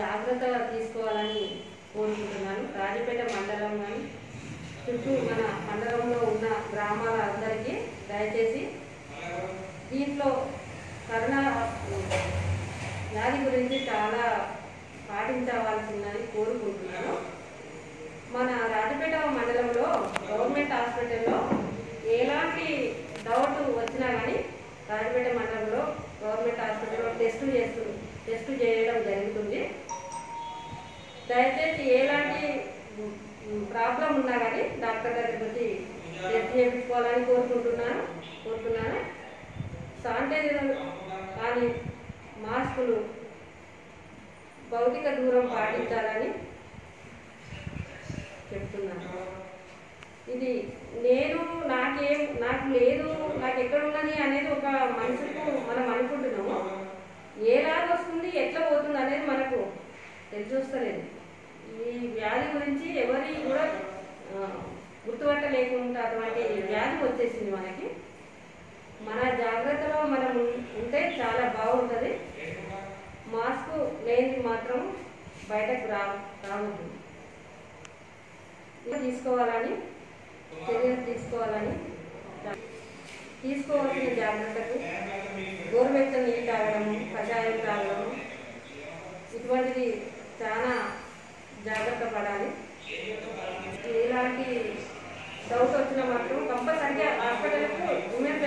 జాగ్రత్త తీసుకోవాలని కోరుకుంటున్నాను. రాజపేట మండలం కానీ చుట్టూ మన మండలంలో ఉన్న గ్రామాల అందరికీ దయచేసి దీంట్లో కరోనా వ్యాధి గురించి చాలా పాటించవలసిందని కోరుకుంటున్నాను. మన రాజపేట మండలంలో గవర్నమెంట్ హాస్పిటల్లో ఎలాంటి డౌట్ వచ్చినా కానీ రాజపేట మండలంలో గవర్నమెంట్ హాస్పిటల్లో టెస్టులు చేస్తు టెస్టు చేయడం జరుగుతుంది దయచేసి ఎలాంటి ప్రాబ్లం ఉన్నా కానీ డాక్టర్ దగ్గరికి వచ్చి టెస్ట్ చేయించుకోవాలని కోరుకుంటున్నాను కోరుతున్నాను. శానిటైజర్ కానీ మాస్కులు భౌతిక దూరం పాటించాలని చెప్తున్నాను. ఇది నేను నాకేం నాకు లేదు నాకు ఎక్కడ ఉన్నది అనేది ఒక మనసుకు మనం అనుకుంటున్నాము. ఏలాగ వస్తుంది ఎట్లా పోతుంది అనేది మనకు తెలిసి చూస్తలేదు వ్యాధి గురించి ఎవరి కూడా గుర్తుపట్ట లేకుండా అటువంటి వ్యాధి వచ్చేసింది మనకి. మన జాగ్రత్తలో మనం ఉంటే చాలా బాగుంటుంది. మాస్క్ లేనిది మాత్రం బయటకు రా రావద్దు. తీసుకోవాలని చర్యలు తీసుకోవాలని తీసుకోవాల్సిన జాగ్రత్తకు గోరువెచ్చని నీళ్ళు తాగడము కషాయం తాగడము ఇటువంటిది చాలా జాగ్రత్త పడాలి. ఇలాంటి డౌట్స్ వచ్చినా మాత్రం కంపల్సరిగా హాస్పిటల్కు ఉమెన్